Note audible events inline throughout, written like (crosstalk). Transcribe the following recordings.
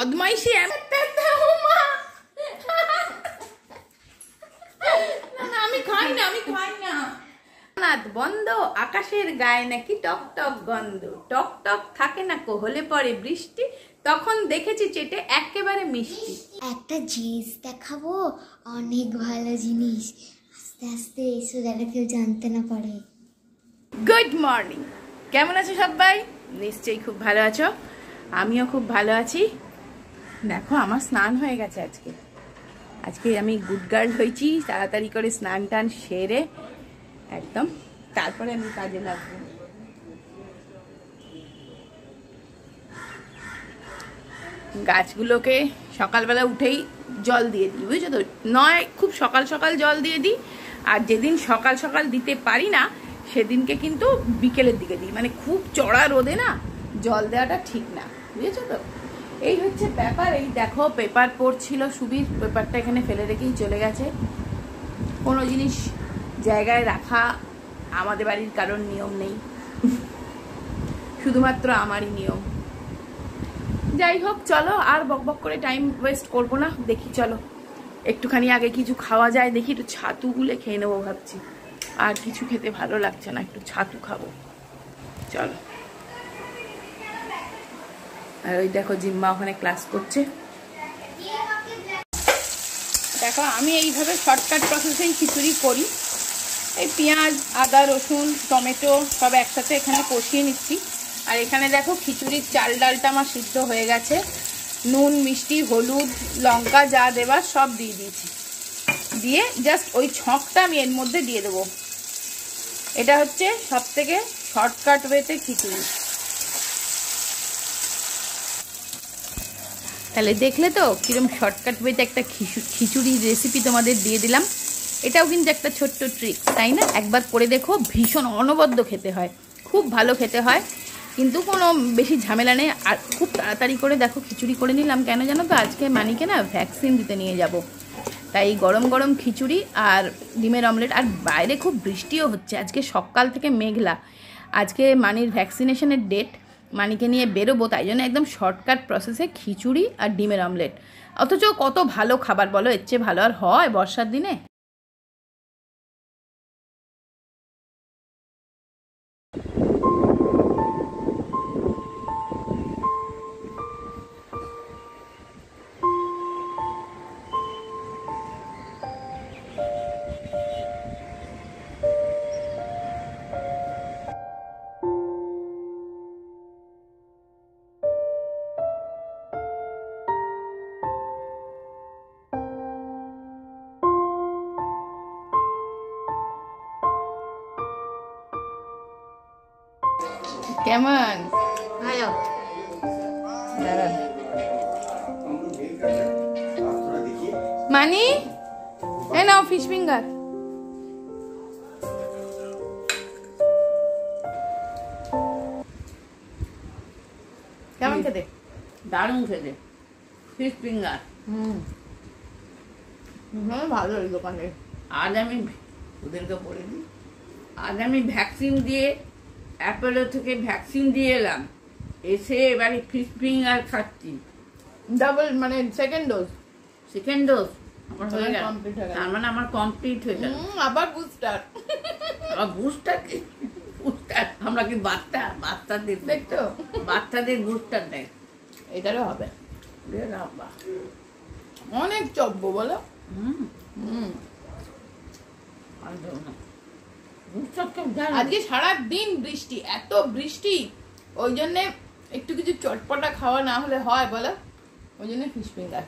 বদমাইশি আমি খাই না আমি খাই না। নাথ বন্ধ আকাশের গায়ে নাকি টক টক গন্ধ। টক টক থাকে না কো হলে পরে বৃষ্টি তখন দেখেছি চেটে একেবারে মিষ্টি। একটা জিনিস দেখাবো অনেক ভালো জিনিস। আস্তে আস্তে এসো যাতে কেউ জানতে না পারে। গুড মর্নিং কেমন আছো সবাই? নিশ্চয়ই খুব ভালো আছো। আমিও খুব ভালো আছি। দেখো, আমার স্নান হয়ে গেছে আজকে। আজকে আমি গুড গার্ল হয়েছি, তাড়াতাড়ি করে স্নান টান সেরে একদম, তারপরে আমি কাজে লাগবো। গাছগুলোকে সকালবেলা উঠেই জল দিয়ে দিই, বুঝছ তো? নয়, খুব সকাল সকাল জল দিয়ে দিই, আর যেদিন সকাল সকাল দিতে পারি না, সেদিনকে কিন্তু বিকেলের দিকে দিই। মানে খুব চড়া রোদে না, জল দেওয়াটা ঠিক না, বুঝেছ তো? এই হচ্ছে ব্যাপার এই দেখো পেপার পড়ছিল, সুবির পেপারটা এখানে ফেলে রেখেই চলে গেছে। কোনো জিনিস জায়গায় রাখা আমাদের বাড়ির কারোর নিয়ম নেই। শুধুমাত্র আমারই নিয়ম। যাই হোক, চলো, আর বক বক করে টাইম ওয়েস্ট করব না। দেখি, চলো। একটুখানি আগে কিছু খাওয়া যায়, দেখি একটু ছাতু গুলে খেয়ে নেব ভাবছি। আর কিছু খেতে ভালো লাগছে না, একটু ছাতু খাব। চলো। আর ওই দেখো জিম্মা ওখানে ক্লাস করছে। দেখো, আমি এইভাবে শর্টকাট প্রসেসেই খিচুড়ি করি। এই পেঁয়াজ, আদা, রসুন, টমেটো সব একসাথে এখানে কষিয়ে নিচ্ছি। আর এখানে দেখো খিচুড়ির চাল ডালটা আমার সিদ্ধ হয়ে গেছে। নুন, মিষ্টি, হলুদ, লঙ্কা যা দেবার সব দিয়ে দিয়েছি। দিয়ে জাস্ট ওই ছঁকটা আমি এর মধ্যে দিয়ে দেবো। এটা হচ্ছে সব থেকে শর্টকাট ওয়েতে খিচুড়ি। তাহলে দেখলে তো কীরকম শর্টকাট ওয়েতে একটা খিচুড়ি রেসিপি তোমাদের দিয়ে দিলাম। এটাও কিন্তু একটা ছোট্ট ট্রিক তাই না? একবার করে দেখো, ভীষণ অনবদ্য খেতে হয়। খুব ভালো খেতে হয়। কিন্তু কোনো বেশি ঝামেলা নেই। আর খুব তাড়াতাড়ি করে দেখো, খিচুড়ি করে নিলাম। কেন জানো তো? আজকে মানিকে না ভ্যাকসিন দিতে নিয়ে যাব। তাই গরম গরম খিচুড়ি আর ডিমের অমলেট আর বাইরে খুব বৃষ্টিও হচ্ছে। আজকে সকাল থেকে মেঘলা। আজকে মানির ভ্যাকসিনেশনের ডেট মানিকে নিয়ে বেরোবো, তাই জন্য একদম শর্টকাট প্রসেসে খিচুড়ি আর ডিমের অমলেট অথচ কত ভালো খাবার বলো, এর চেয়ে ভালো আর হয় বর্ষার দিনে? কেমন? ভালো। দাঁড়ান। মানি? এ নাও ফিশ ফিঙ্গার কেমন খেতে? দারুণ খেতে। ফিশ ফিঙ্গার হুম। ভালো এই দোকানে। আজ আমি ওদেরকে বলে দিই। আজ আমি ভ্যাকসিন দিয়ে অ্যাপেলো থেকে ভ্যাকসিন দিয়ে এলাম। এসে এবারে ফিশ ফিঙ্গার খাচ্ছি। ডাবল মানে সেকেন্ড ডোজ সেকেন্ড ডোজ আমার হয়ে গেল। তার মানে আমার কমপ্লিট হয়ে গেল। আবার বুস্টার আবার বুস্টার কি? বুস্টার আমরা কি বাচ্চা? বাচ্চাদের দেখতো বাচ্চাদের বুস্টার দেয় এটারও হবে। অনেক চব্য বলো। হুম। হুম। আর না। আজকে সারা দিন বৃষ্টি এত বৃষ্টি। ওই জন্যে একটু কিছু চটপটা খাওয়া না হলে হয় বলো? ওই জন্য ফিশ ফিঙ্গার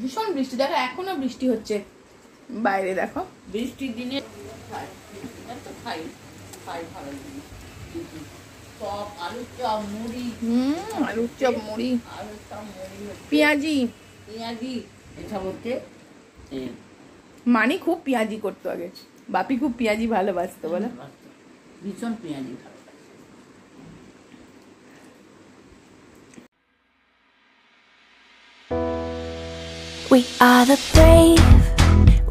ভীষণ বৃষ্টি দেখো এখনও বৃষ্টি হচ্ছে। বাইরে দেখো। বৃষ্টির দিনে খাই খাই খাই ভালো চপ আলুর চপ মুড়ি। হুম আলুর মুড়ি। আলুর মুড়ি পেঁয়াজি। পেঁয়াজি। মানি খুব পেঁয়াজি করতো আগে। বাপি খুব পেঁয়াজি ভালোবাসতো বলো ভীষণ পেঁয়াজি ভালো We are the brave,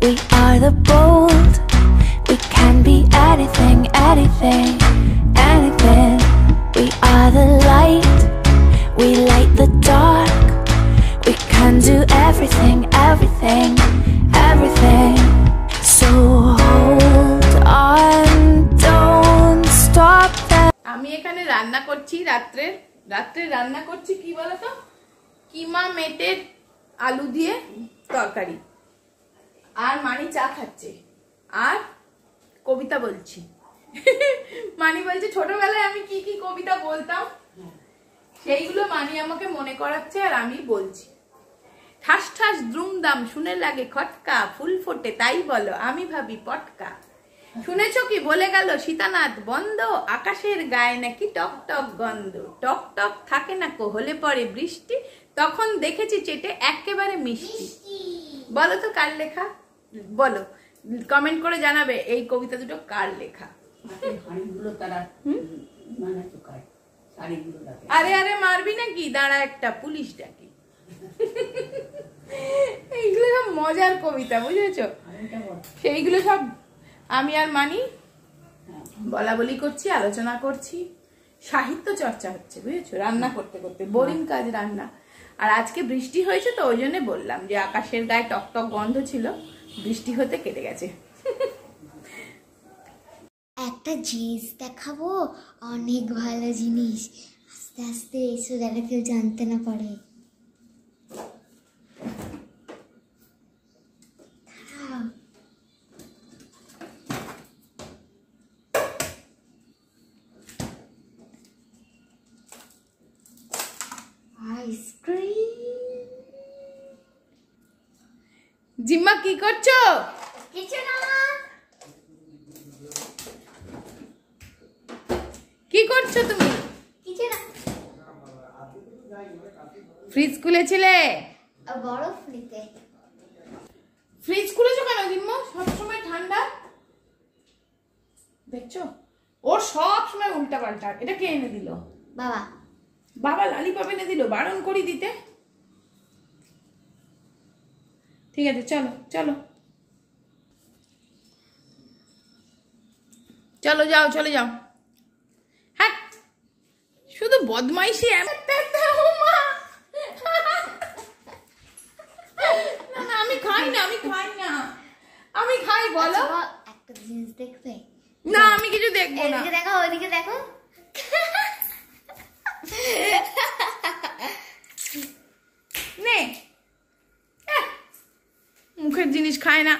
we are the bold. We can be anything, কি বলতাম সেইগুলো মানি আমাকে মনে করাচ্ছে আর আমি বলছি। ঠাস ঠাস দ্রুমদাম শুনে লাগে খটকা ফুল ফোটে তাই বলো আমি ভাবি পটকা। শুনেছ কি বলে গেল সীতানাথ বন্ধ আকাশের গায়ে নাকি টক টক গন্ধ। টক টক থাকে না কো হলে পরে বৃষ্টি তখন দেখেছি চেটে একেবারে মিষ্টি। বলো তো কার লেখা? বলো কমেন্ট করে জানাবে এই কবিতা দুটো কার লেখা? তারা আরে আরে মারবি নাকি? দাঁড়া একটা পুলিশ ডাকি। এইগুলো সব মজার কবিতা বুঝেছ? সেইগুলো সব আমি আর মানি বলা বলি করছি আলোচনা করছি। সাহিত্য চর্চা হচ্ছে বুঝেছ? রান্না করতে করতে বোরিং কাজ রান্না। আর আজকে বৃষ্টি হয়েছে তো ওই জন্য বললাম যে আকাশের গায়ে টকটক গন্ধ ছিল বৃষ্টি হতে কেটে গেছে। একটা জিনিস দেখাবো অনেক ভালো জিনিস। আস্তে আস্তে এসো যারা কেউ জানতে না পারে। আইসক্রিম। জিম্মা কি করছ? কিছু না কি করছ তুমি কিছু না ফ্রিজ খুলেছিলে? বরফ নিতে ফ্রিজ খুলেছো কেন জিম্মা সবসময় ঠান্ডা? দেখছ? ওর সব সময় উল্টা পাল্টা এটা কে এনে দিল? বাবা। বাবা লালিপপ এনে দিল বারণ করি দিতে। ঠিক আছে চলো চলো। চলো যাও চলে যাও। হ্যাঁ শুধু বদমাইশি এম- ও মা! না, না, আমি খাই না আমি খাই না। আমি খাই বলো। আচ্ছা, একটা জিনিস দেখবে। না আমি কিছু দেখব না। এদিকে দেখো ওইদিকে দেখো। নে। মুখের জিনিস খায় না।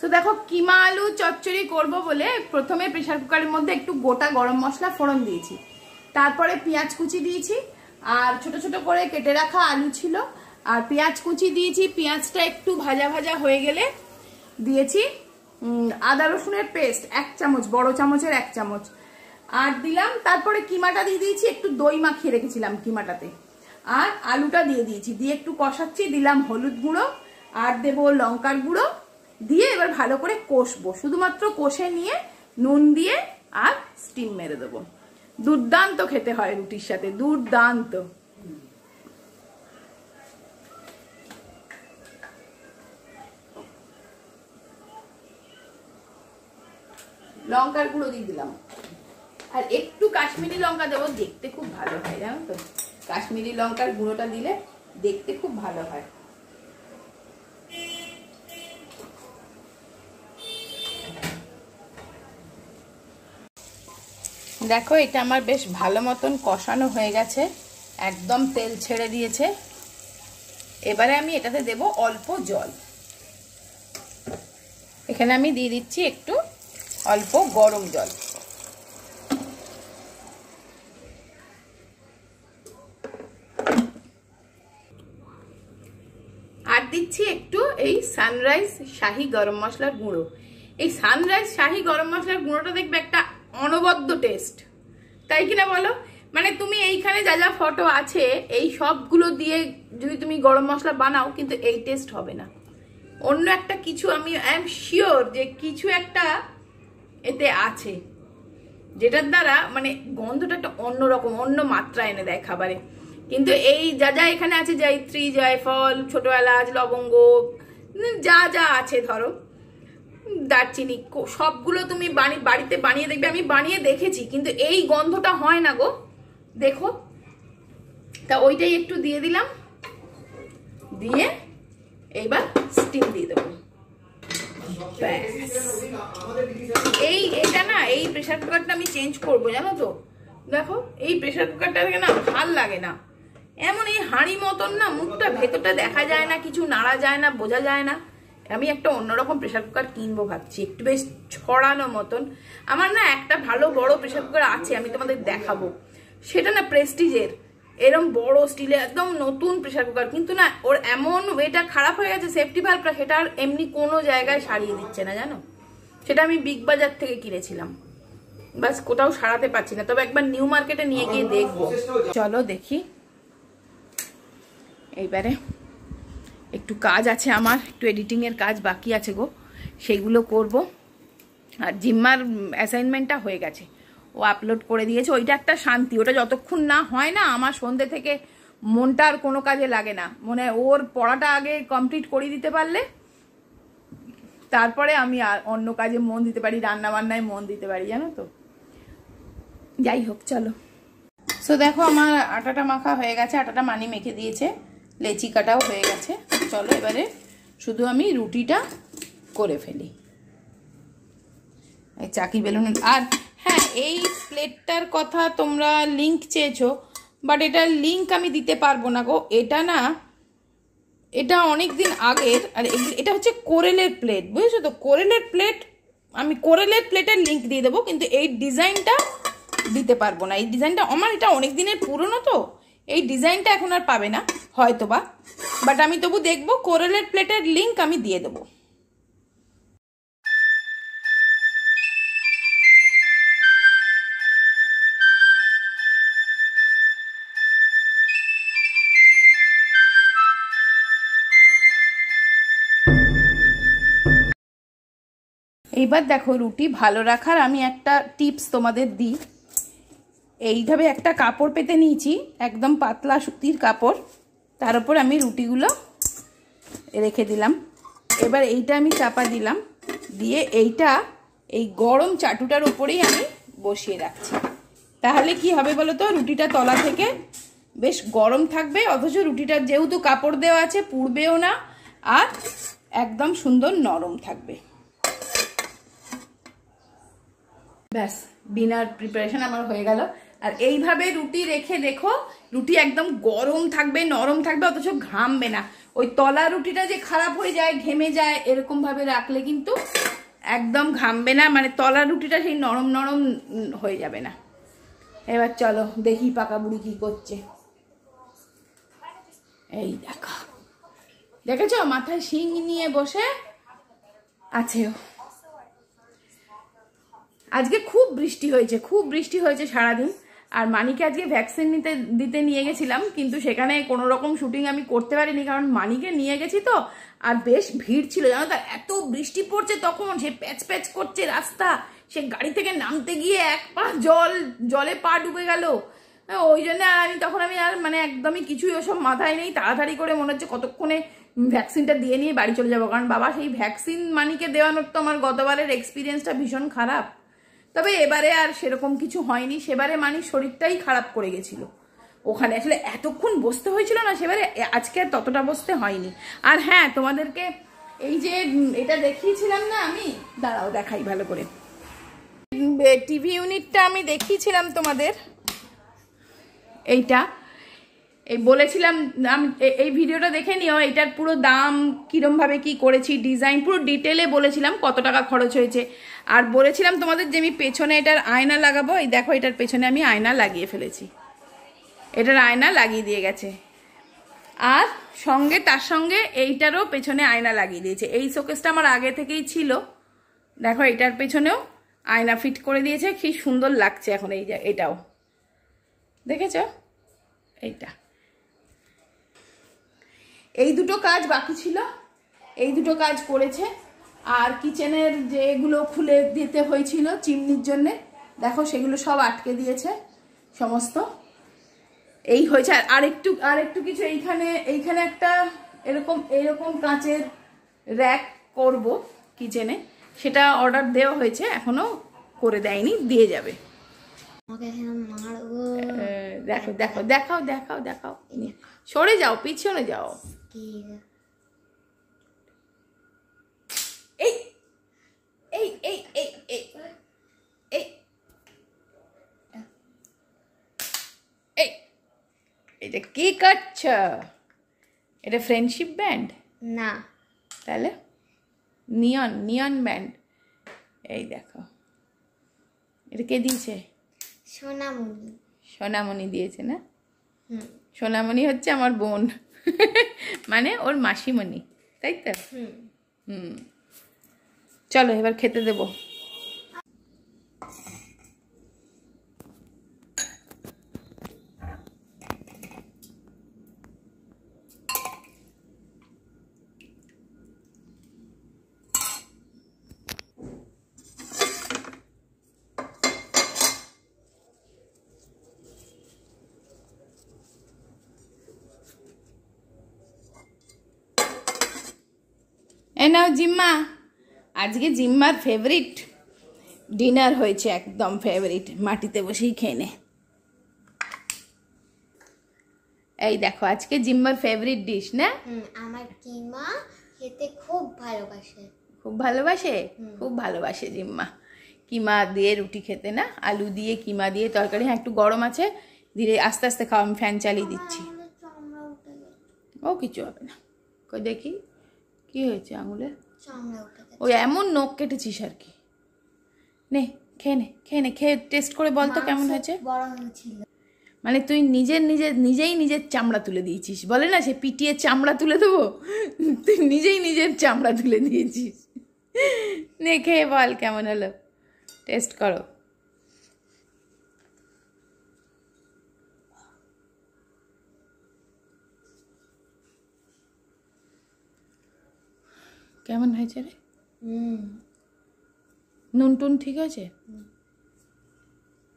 তো দেখো কিমা আলু চচ্চড়ি করব বলে প্রথমে প্রেসার কুকারের মধ্যে একটু গোটা গরম মশলা ফোড়ন দিয়েছি। তারপরে পেঁয়াজ কুচি দিয়েছি। আর ছোট ছোট করে কেটে রাখা আলু ছিল। আর পেঁয়াজ কুচি দিয়েছি, পেঁয়াজটা একটু ভাজা ভাজা হয়ে গেলে দিয়েছি আদা রসুনের পেস্ট, এক চামচ, বড় চামচের এক চামচ। আর দিলাম, তারপরে কিমাটা দিয়ে দিয়েছি, একটু দই মাখিয়ে রেখেছিলাম কিমাটাতে। আর আলুটা দিয়ে দিয়েছি, দিয়ে একটু কষাচ্ছি, দিলাম হলুদ গুঁড়ো, আর দেবো লঙ্কার গুঁড়ো, দিয়ে এবার ভালো করে কষবো। শুধুমাত্র কষে নিয়ে নুন দিয়ে আর স্টিম মেরে দেবো। দুর্দান্ত খেতে হয় রুটির সাথে, দুর্দান্ত। লঙ্কার গুঁড়ো দিয়ে দিলাম। আর একটু কাশ্মীরি লঙ্কা দেবো, দেখতে খুব ভালো হয়, জানো তো? কাশ্মীরি লঙ্কার গুঁড়োটা দিলে দেখতে খুব ভালো হয়। দেখো, এটা আমার বেশ ভালো মতন কষানো হয়ে গেছে। একদম তেল ছেড়ে দিয়েছে। এবারে আমি এটাতে দেব অল্প জল। এখানে আমি দিয়ে দিচ্ছি একটু অল্প গরম জল। আর দিচ্ছি একটু এই সানরাইজ শাহি গরম মশলার গুঁড়ো। এই সানরাইজ শাহি গরম মশলার গুঁড়োটা দেখবে একটা অনবদ্য টেস্ট তাই কিনা বলো? মানে তুমি এইখানে যা যা ফটো আছে, এই সবগুলো দিয়ে যদি তুমি গরম মশলা বানাও, কিন্তু এই টেস্ট হবে না। অন্য একটা কিছু আমি আই এম শিওর যে কিছু একটা এতে আছে। যেটার দ্বারা মানে গন্ধটা একটা অন্যরকম, অন্য মাত্রা এনে দেয় খাবারে। কিন্তু এই যা যা এখানে আছে, জয়ত্রী, জয়ফল ছোট এলাচ লবঙ্গ, যা যা আছে ধরো, দারচিনি সবগুলো তুমি বানি, বাড়িতে বানিয়ে দেখবে। আমি বানিয়ে দেখেছি, কিন্তু এই গন্ধটা হয় না গো। দেখো। তা ওইটাই একটু দিয়ে দিলাম। দিয়ে এইবার স্টিম দিয়ে দেবো। এই, এটা না, এই প্রেশার কুকারটা আমি চেঞ্জ করব, জানো তো? দেখো, এই প্রেশার কুকারটা থেকে না ভালো লাগে না। এমন এই হাঁড়ি মতন না, মুখটা ভেতরটা দেখা যায় না, কিছু নাড়া যায় না, বোঝা যায় না। আমি একটা অন্যরকম প্রেশার কুকার কিনবো ভাবছি, একটু বেশ ছড়ানো মতন। আমার না একটা ভালো বড় প্রেশার কুকার আছে, আমি তোমাদের দেখাবো। সেটা না প্রেস্টিজের এরম বড় স্টিলের একদম নতুন প্রেশার কুকার কিন্তু না, ওর এমন ওয়েটা খারাপ হয়ে গেছে সেফটি ভাল্বটা সেটা আর এমনি কোনো জায়গায় সারিয়ে দিচ্ছে না, জানো? সেটা আমি বিগ বাজার থেকে কিনেছিলাম। বাস কোথাও সারাতে পারছি না। তবে একবার নিউ মার্কেটে নিয়ে গিয়ে দেখব। চলো দেখি। এইবারে একটু কাজ আছে আমার, একটু এডিটিংয়ের কাজ বাকি আছে গো। সেগুলো করব। আর জিম্মার অ্যাসাইনমেন্টটা হয়ে গেছে। ও আপলোড করে দিয়েছে, ওইটা একটা শান্তি। ওটা যতক্ষণ না হয় না, আমার সন্ধ্যে থেকে মনটা আর কোনো কাজে লাগে না। মানে ওর পড়াটা আগে কমপ্লিট করে দিতে পারলে, তারপরে আমি আর অন্য কাজে মন দিতে পারি রান্না বান্নায় মন দিতে পারি, জানো তো? যাই হোক, চলো। সো দেখো আমার আটাটা মাখা হয়ে গেছে, আটাটা মানি মেখে দিয়েছে, লেচি কাটাও হয়ে গেছে। চলো এবারে শুধু আমি রুটিটা করে ফেলি। এই চাকি বেলুন আর হ্যাঁ এই প্লেটটার কথা তোমরা লিংক চেয়েছো বাট এটার লিংক আমি দিতে পারব না গো। এটা না, এটা অনেক দিন আগের, আর এটা হচ্ছে কোরেলের প্লেট বুঝেছ তো? কোরেলের প্লেট আমি কোরেলের প্লেটের লিংক দিয়ে দেবো, কিন্তু এই ডিজাইনটা দিতে পারব না। এই ডিজাইনটা আমার, এটা অনেক দিনের পুরনো তো, এই ডিজাইনটা এখন আর পাবে না হয়তো বা বাট আমি তবু দেখব, কোরেলের প্লেটের লিংক আমি দিয়ে দেবো। এইবার দেখো রুটি ভালো রাখার আমি একটা টিপস তোমাদের দিই। এইভাবে একটা কাপড় পেতে নিয়েছি, একদম পাতলা সুতির কাপড়। তার উপর আমি রুটিগুলো রেখে দিলাম। এবার এইটা আমি চাপা দিলাম। দিয়ে এইটা এই গরম চাটুটার উপরেই আমি বসিয়ে রাখছি। তাহলে কি হবে বলো তো? রুটিটা তলা থেকে বেশ গরম থাকবে, অথচ রুটিটা যেহেতু কাপড় দেওয়া আছে, পুড়বেও না, আর একদম সুন্দর নরম থাকবে। ব্যাস ডিনার প্রিপারেশন আমার হয়ে গেল। আর এইভাবে রুটি রেখে দেখো, রুটি একদম গরম থাকবে, নরম থাকবে, অথচ ঘামবে না। ওই তলা রুটিটা যে খারাপ হয়ে যায়, ঘেমে যায়, এরকম ভাবে রাখলে কিন্তু একদম ঘামবে না মানে তলা রুটিটা সেই নরম নরম হয়ে যাবে না। এবার চলো দেখি পাকা বুড়ি কি করছে। এই দেখো। দেখেছ? মাথায় শিং নিয়ে বসে আছে ও। আজকে খুব বৃষ্টি হয়েছে, খুব বৃষ্টি হয়েছে সারাদিন। আর মানিকে আজকে ভ্যাকসিন নিতে, দিতে নিয়ে গেছিলাম, কিন্তু সেখানে কোনো রকম শুটিং আমি করতে পারিনি, কারণ মানিকে নিয়ে গেছি তো, আর বেশ ভিড় ছিল। জানো তো, এত বৃষ্টি পড়ছে তখন, সে প্যাচ প্যাচ করছে রাস্তা, সে গাড়ি থেকে নামতে গিয়ে এক পা জল, জলে পা ডুবে গেল। ওই জন্য আর আমি, তখন আমি আর মানে একদমই কিছুই ওসব মাথায় নেই, তাড়াতাড়ি করে মনে হচ্ছে কতক্ষণে ভ্যাকসিনটা দিয়ে নিয়ে বাড়ি চলে যাব। কারণ বাবা, সেই ভ্যাকসিন মানিকে দেওয়ানোর তো আমার গতবারের এক্সপিরিয়েন্সটা ভীষণ খারাপ। তবে এবারে আর সেরকম কিছু হয়নি। সেবারে মানির শরীরটাই খারাপ করে গেছিল। ওখানে আসলে এতক্ষণ বসতে হয়েছিল না, সেবারে আজকে আর ততটা বসতে হয়নি। আর হ্যাঁ তোমাদেরকে এই যে এটা দেখিয়েছিলাম না আমি? দাঁড়াও দেখাই ভালো করে। টিভি ইউনিটটা আমি দেখিয়েছিলাম তোমাদের। এইটা। এই বলেছিলাম, আমি এই ভিডিওটা দেখে নিও এটার পুরো দাম, কীরমভাবে কি করেছি, ডিজাইন, পুরো ডিটেলে বলেছিলাম কত টাকা খরচ হয়েছে। আর বলেছিলাম তোমাদের যে আমি পেছনে এটার আয়না লাগাবো, এই দেখো এটার পেছনে আমি আয়না লাগিয়ে ফেলেছি। এটার আয়না লাগিয়ে দিয়ে গেছে। আর সঙ্গে, তার সঙ্গে এইটারও পেছনে আয়না লাগিয়ে দিয়েছে। এই শোকেসটা আমার আগে থেকেই ছিল। দেখো এটার পেছনেও আয়না ফিট করে দিয়েছে। কি সুন্দর লাগছে এখন এই এটাও। দেখেছ? এইটা। এই দুটো কাজ বাকি ছিল। এই দুটো কাজ করেছে। আর কিচেনের যেগুলো খুলে দিতে হয়েছিল চিমনির জন্যে দেখো সেগুলো সব আটকে দিয়েছে সমস্ত। এই হয়েছে আর আরেকটু আরেকটু কিছু এইখানে এইখানে একটা এরকম এরকম কাঁচের র্যাক করব কিচেনে সেটা অর্ডার দেওয়া হয়েছে এখনও করে দেয়নি দিয়ে যাবে। দেখো দেখো দেখাও দেখাও দেখাও। সরে যাও পিছনে যাও কি এই এই এই এই এই এই এই এটা কি করছ? এটা ফ্রেন্ডশিপ ব্যান্ড না। তাহলে? নিয়ন নিয়ন ব্যান্ড এই দেখো। এটা কে দিয়েছে? সোনামণি। সোনামণি দিয়েছে না? হুম। সোনামণি হচ্ছে আমার বোন। মানে ওর মাসিমণি। তাই তো? হুম। হুম। চলো এবার খেতে দেবো। এ নাও জিম্মা। আজকে জিম্মার ফেভারিট ডিনার হয়েছে একদম ফেভারিট মাটিতে বসেই খেয়ে নে। এই দেখো আজকে জিম্মার ফেভারিট ডিশ না? আমার কিমা খেতে খুব ভালোবাসে। খুব ভালোবাসে? খুব ভালোবাসে জিম্মা। কিমা দিয়ে রুটি খেতে না? আলু দিয়ে কিমা দিয়ে তরকারি হ্যাঁ একটু গরম আছে ধীরে আস্তে আস্তে খাওয়া আমি ফ্যান চালিয়ে দিচ্ছি। ও কিছু হবে না। কই দেখি কি হয়েছে আঙুলে ওই এমন নখ কেটেছিস আর কি। নে খেয়ে নে খেয়ে নে খেয়ে টেস্ট করে বল তো কেমন হয়েছে। মানে তুই নিজের নিজের নিজেই নিজের চামড়া তুলে দিয়েছিস। বলে না সে পিটিয়ে চামড়া তুলে দেবো? তুই নিজেই নিজের চামড়া তুলে দিয়েছিস। নে খেয়ে বল কেমন হলো। টেস্ট করো। কেমন হয়েছে রে? হুম। নুন টুন ঠিক আছে?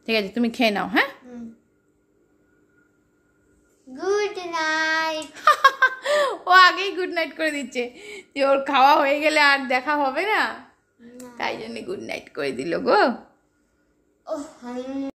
ঠিক আছে তুমি খেয়ে নাও হ্যাঁ? গুড নাইট (laughs) ও আগেই গুড নাইট করে দিচ্ছে। যে ওর খাওয়া হয়ে গেলে আর দেখা হবে না। তাই জন্য গুড নাইট করে দিল গো।